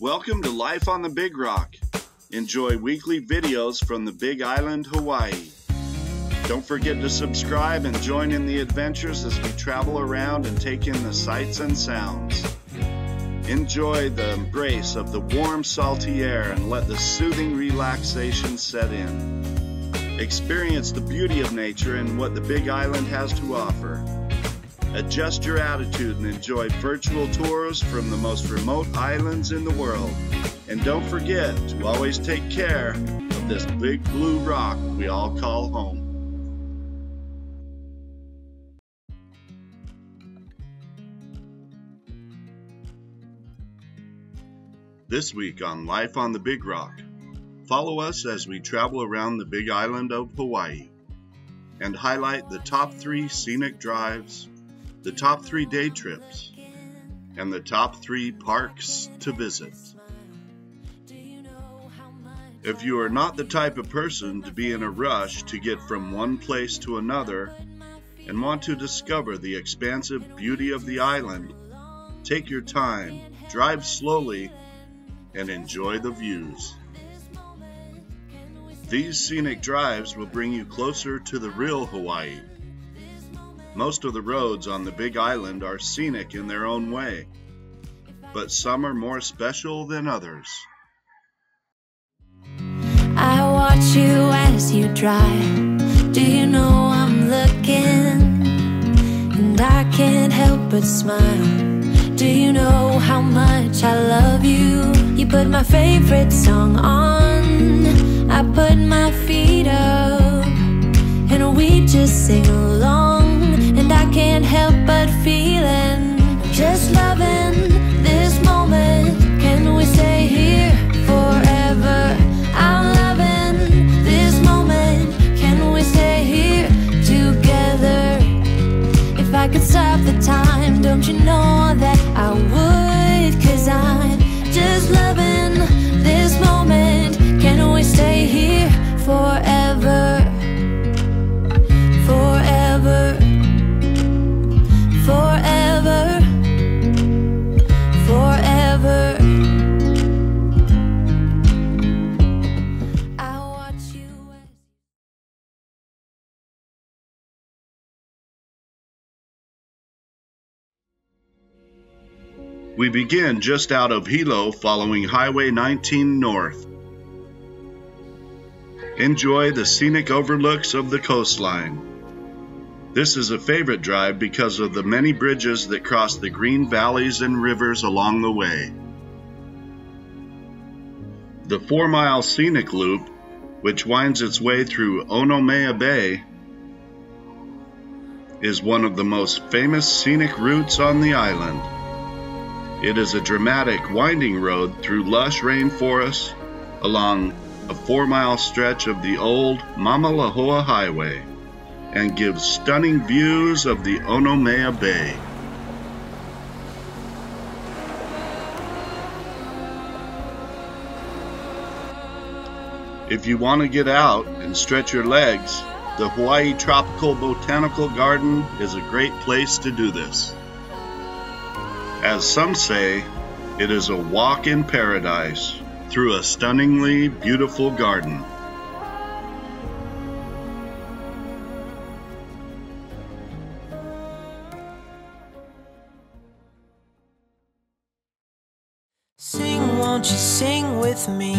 Welcome to Life on the Big Rock. Enjoy weekly videos from the Big Island, Hawaii. Don't forget to subscribe and join in the adventures as we travel around and take in the sights and sounds. Enjoy the embrace of the warm, salty air and let the soothing relaxation set in. Experience the beauty of nature and what the Big Island has to offer. Adjust your attitude and enjoy virtual tours from the most remote islands in the world. And don't forget to always take care of this big blue rock we all call home. This week on Life on the Big Rock, follow us as we travel around the big island of Hawaii and highlight the top three scenic drives, the top three day trips, and the top three parks to visit. If you are not the type of person to be in a rush to get from one place to another and want to discover the expansive beauty of the island, take your time, drive slowly, and enjoy the views. These scenic drives will bring you closer to the real Hawaii. Most of the roads on the Big Island are scenic in their own way, but some are more special than others. I watch you as you drive. Do you know I'm looking? And I can't help but smile. Do you know how much I love you? You put my favorite song on I put my feet up And we just sing along. And I can't help but feeling Just loving this moment. Can we stay here We begin just out of Hilo following Highway 19 north. Enjoy the scenic overlooks of the coastline. This is a favorite drive because of the many bridges that cross the green valleys and rivers along the way. The four mile scenic loop, which winds its way through Onomea Bay, is one of the most famous scenic routes on the island. It is a dramatic, winding road through lush rainforests along a four mile stretch of the old Mamalahoa Highway and gives stunning views of the Onomea Bay. If you want to get out and stretch your legs, the Hawaii Tropical Botanical Garden is a great place to do this. As some say, it is a walk in paradise through a stunningly beautiful garden. Sing, won't you sing with me?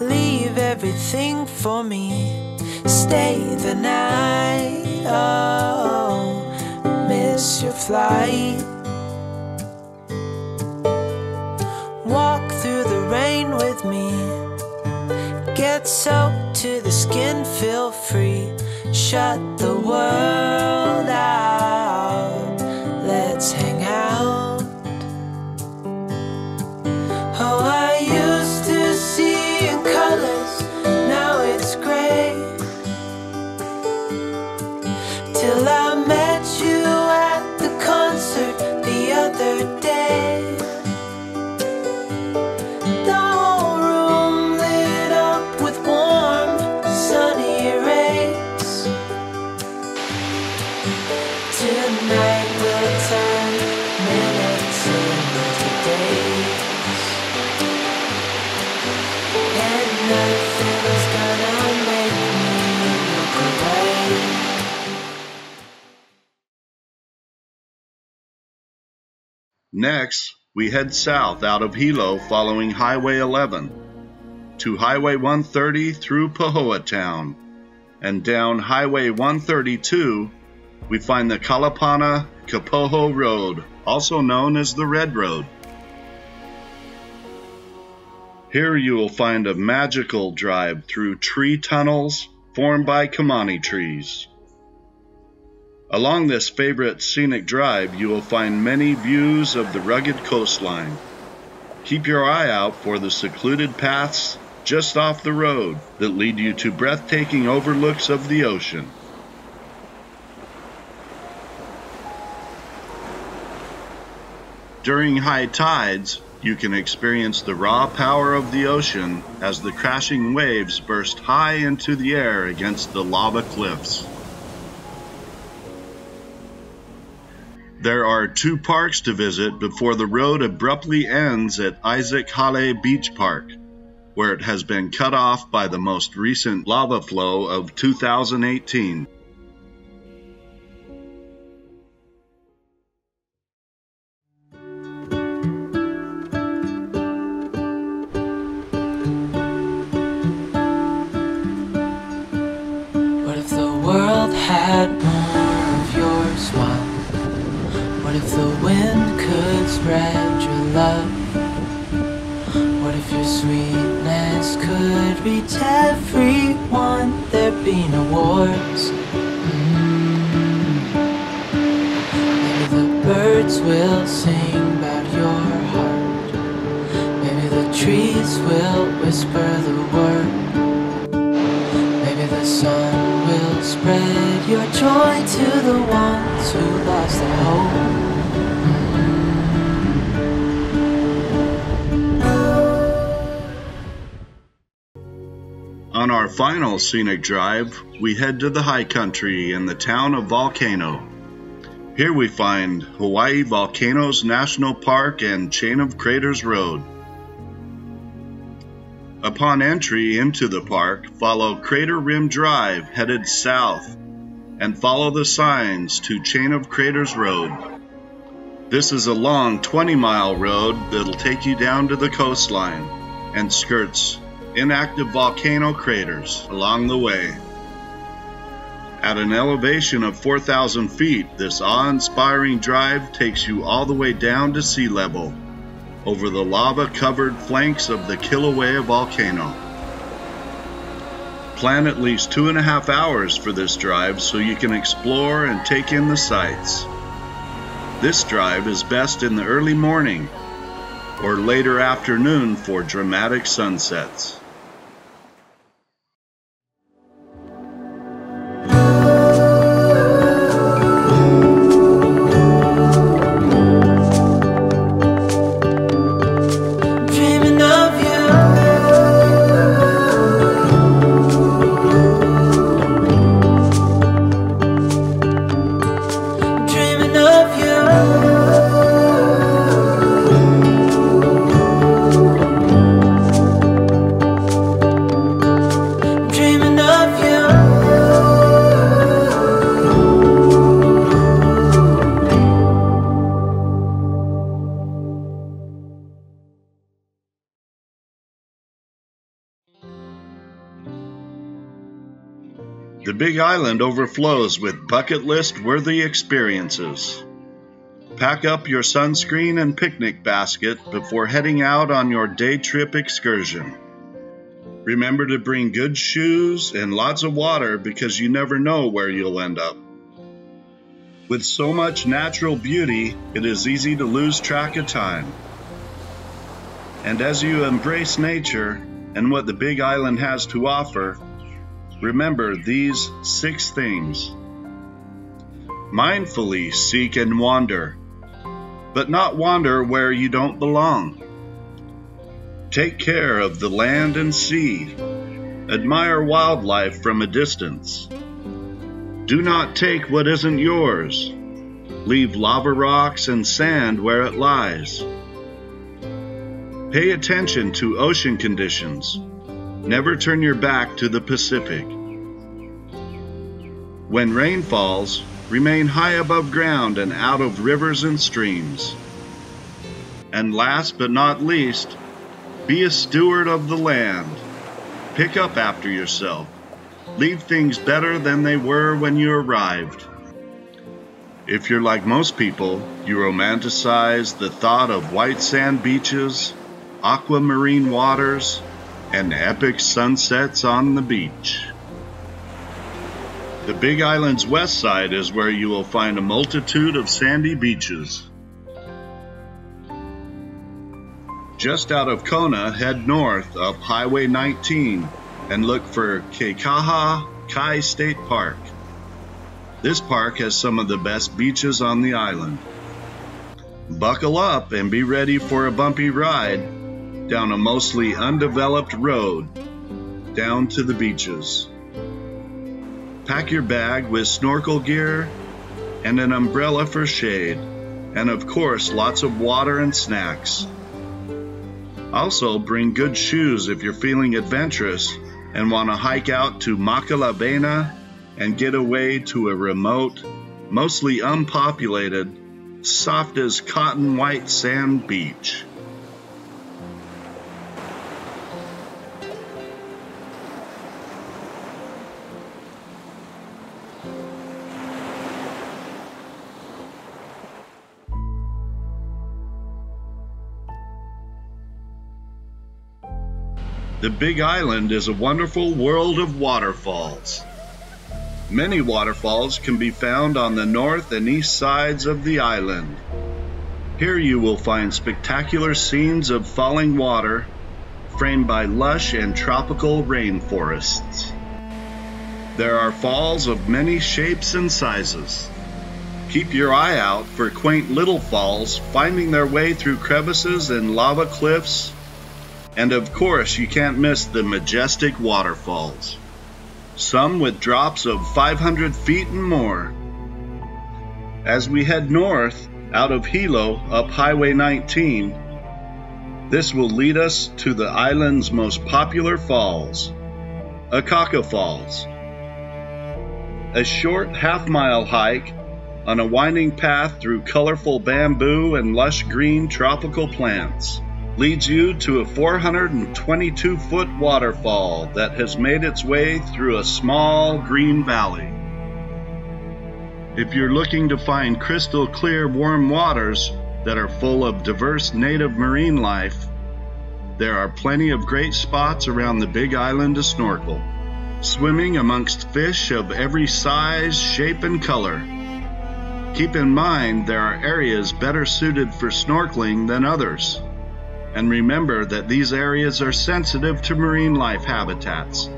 Leave everything for me. Stay the night. Oh, your flight. Walk through the rain with me. Get soaked to the skin, feel free. Shut the world out. Next, we head south out of Hilo following Highway 11 to Highway 130 through Pahoa Town, and down Highway 132 we find the Kalapana Kapoho Road, also known as the Red Road. Here you will find a magical drive through tree tunnels formed by Kamani trees. Along this favorite scenic drive, you will find many views of the rugged coastline. Keep your eye out for the secluded paths just off the road that lead you to breathtaking overlooks of the ocean. During high tides, you can experience the raw power of the ocean as the crashing waves burst high into the air against the lava cliffs. There are two parks to visit before the road abruptly ends at Isaac Hale Beach Park, where it has been cut off by the most recent lava flow of 2018. Will sing about your heart. Maybe the trees will whisper the word. Maybe the sun will spread your joy to the ones who lost their hope. On our final scenic drive, we head to the high country in the town of Volcano. Here we find Hawaii Volcanoes National Park and Chain of Craters Road. Upon entry into the park, follow Crater Rim Drive headed south and follow the signs to Chain of Craters Road. This is a long 20 mile road that'll take you down to the coastline and skirts inactive volcano craters along the way. At an elevation of 4,000 feet, this awe inspiring drive takes you all the way down to sea level over the lava covered flanks of the Kilauea volcano. Plan at least two and a half hours for this drive so you can explore and take in the sights. This drive is best in the early morning or later afternoon for dramatic sunsets. The Big Island overflows with bucket list worthy experiences. Pack up your sunscreen and picnic basket before heading out on your day trip excursion. Remember to bring good shoes and lots of water because you never know where you'll end up. With so much natural beauty, it is easy to lose track of time. And as you embrace nature and what the Big Island has to offer, Remember these six things. Mindfully seek and wander, but not wander where you don't belong. Take care of the land and sea. Admire wildlife from a distance. Do not take what isn't yours. Leave lava rocks and sand where it lies. Pay attention to ocean conditions Never turn your back to the Pacific. When rain falls, remain high above ground and out of rivers and streams. And last but not least, be a steward of the land. Pick up after yourself. Leave things better than they were when you arrived. If you're like most people, you romanticize the thought of white sand beaches, aquamarine waters, and epic sunsets on the beach. The Big Island's west side is where you will find a multitude of sandy beaches. Just out of Kona, head north up Highway 19 and look for Kekaha Kai State Park. This park has some of the best beaches on the island. Buckle up and be ready for a bumpy ride down a mostly undeveloped road down to the beaches. Pack your bag with snorkel gear and an umbrella for shade, and of course, lots of water and snacks. Also, bring good shoes if you're feeling adventurous and want to hike out to Makalawena and get away to a remote, mostly unpopulated, soft as cotton white sand beach. The Big Island is a wonderful world of waterfalls. Many waterfalls can be found on the north and east sides of the island. Here you will find spectacular scenes of falling water framed by lush and tropical rainforests. There are falls of many shapes and sizes. Keep your eye out for quaint little falls finding their way through crevices and lava cliffs and of course, you can't miss the majestic waterfalls, some with drops of 500 feet and more. As we head north out of Hilo up Highway 19, this will lead us to the island's most popular falls, Akaka Falls. A short half mile hike on a winding path through colorful bamboo and lush green tropical plants leads you to a 422 foot waterfall that has made its way through a small green valley. If you're looking to find crystal clear warm waters that are full of diverse native marine life, there are plenty of great spots around the Big Island to snorkel, swimming amongst fish of every size, shape, and color. Keep in mind there are areas better suited for snorkeling than others. And remember that these areas are sensitive to marine life habitats,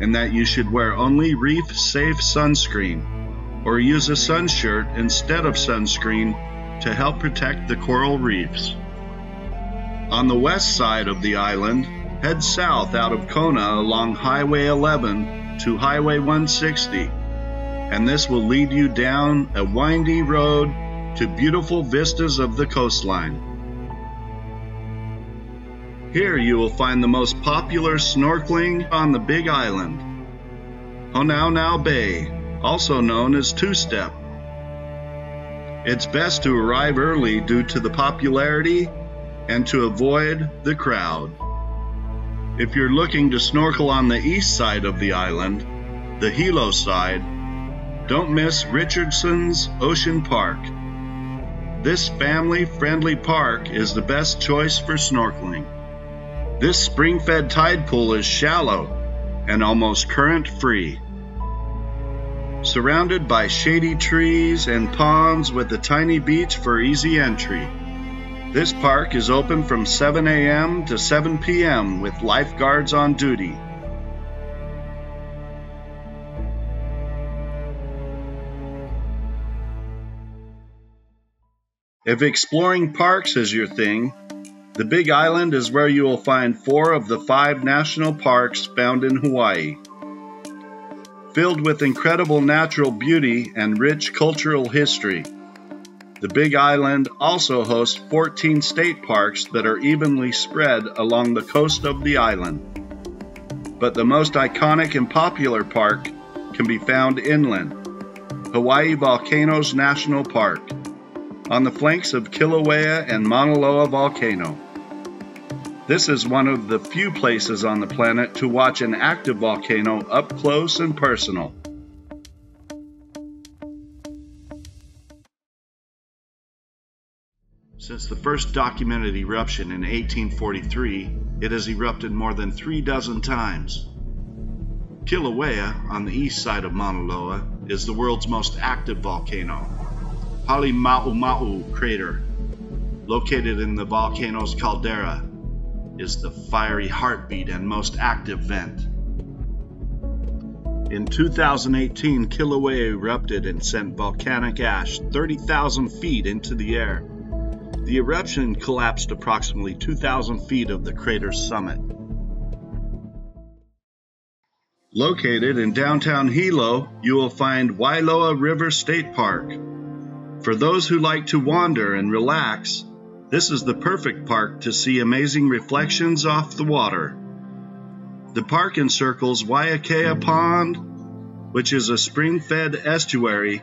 and that you should wear only reef safe sunscreen or use a sun shirt instead of sunscreen to help protect the coral reefs. On the west side of the island, head south out of Kona along Highway 11 to Highway 160, and this will lead you down a windy road to beautiful vistas of the coastline. Here you will find the most popular snorkeling on the Big Island, Honaunau Bay, also known as Two Step. It's best to arrive early due to the popularity and to avoid the crowd. If you're looking to snorkel on the east side of the island, the Hilo side, don't miss Richardson's Ocean Park. This family friendly park is the best choice for snorkeling. This spring fed tide pool is shallow and almost current free. Surrounded by shady trees and ponds with a tiny beach for easy entry. This park is open from 7 a.m. to 7 p.m. with lifeguards on duty. If exploring parks is your thing, the Big Island is where you will find four of the five national parks found in Hawaii. Filled with incredible natural beauty and rich cultural history, the Big Island also hosts 14 state parks that are evenly spread along the coast of the island. But the most iconic and popular park can be found inland Hawaii Volcanoes National Park on the flanks of Kilauea and Mauna Loa volcano. This is one of the few places on the planet to watch an active volcano up close and personal. Since the first documented eruption in 1843, it has erupted more than three dozen times. Kilauea, on the east side of Mauna Loa, is the world's most active volcano. Halemaumau crater, located in the volcano's caldera, is the fiery heartbeat and most active vent. In 2018, Kilauea erupted and sent volcanic ash 30,000 feet into the air. The eruption collapsed approximately 2,000 feet of the crater's summit. Located in downtown Hilo, you will find Wailoa River State Park. For those who like to wander and relax, this is the perfect park to see amazing reflections off the water. The park encircles Waiakea Pond, which is a spring fed estuary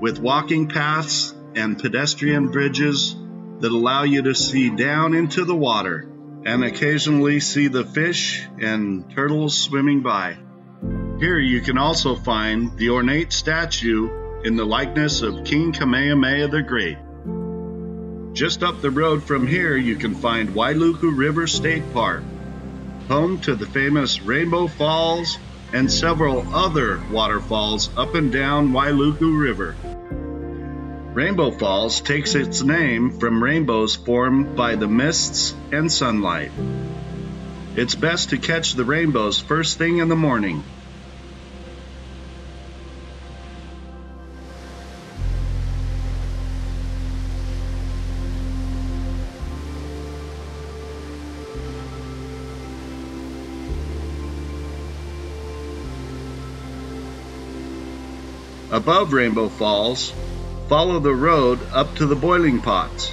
with walking paths and pedestrian bridges that allow you to see down into the water and occasionally see the fish and turtles swimming by. Here you can also find the ornate statue in the likeness of King Kamehameha the Great. Just up the road from here you can find Wailuku River State Park, home to the famous Rainbow Falls and several other waterfalls up and down Wailuku River. Rainbow Falls takes its name from rainbows formed by the mists and sunlight. It's best to catch the rainbows first thing in the morning. Above Rainbow Falls, Follow the road up to the boiling pots,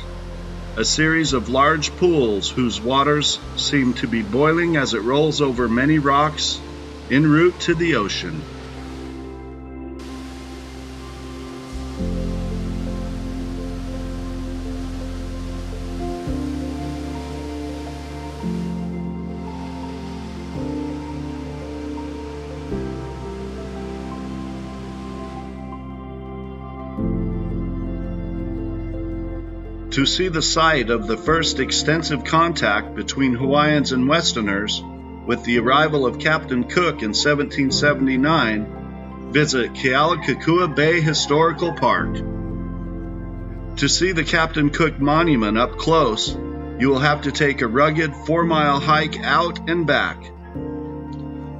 a series of large pools whose waters seem to be boiling as it rolls over many rocks en route to the ocean. To see the site of the first extensive contact between Hawaiians and Westerners with the arrival of Captain Cook in 1779, visit Kealakekua Bay Historical Park. To see the Captain Cook Monument up close, you will have to take a rugged four mile hike out and back.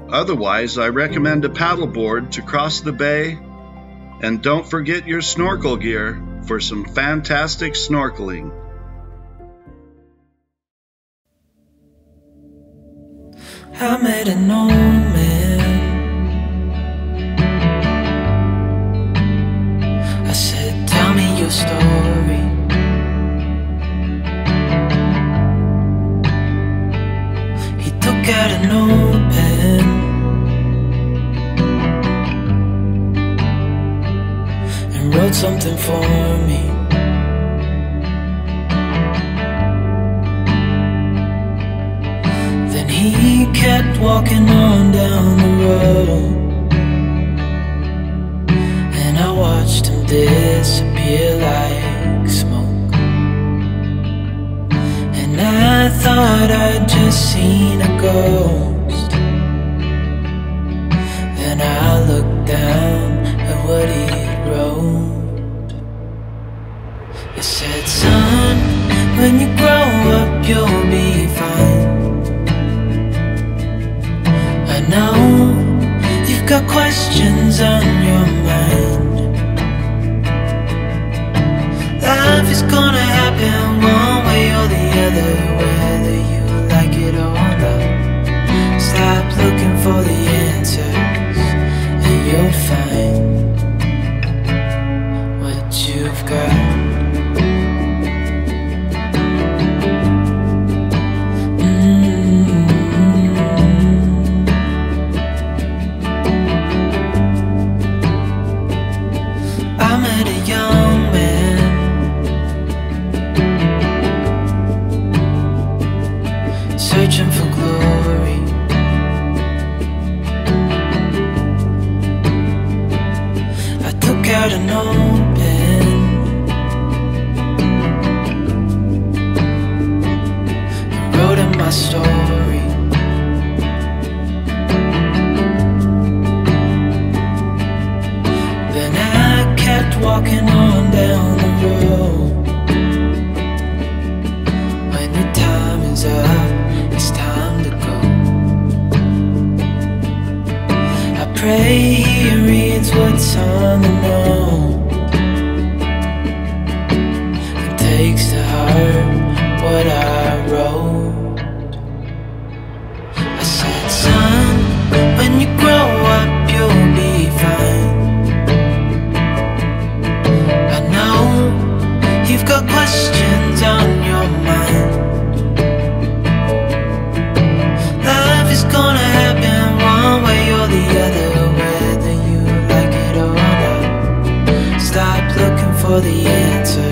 Otherwise, I recommend a paddleboard to cross the bay, and don't forget your snorkel gear for some fantastic snorkeling. I an. For me. Then he kept walking for the answers,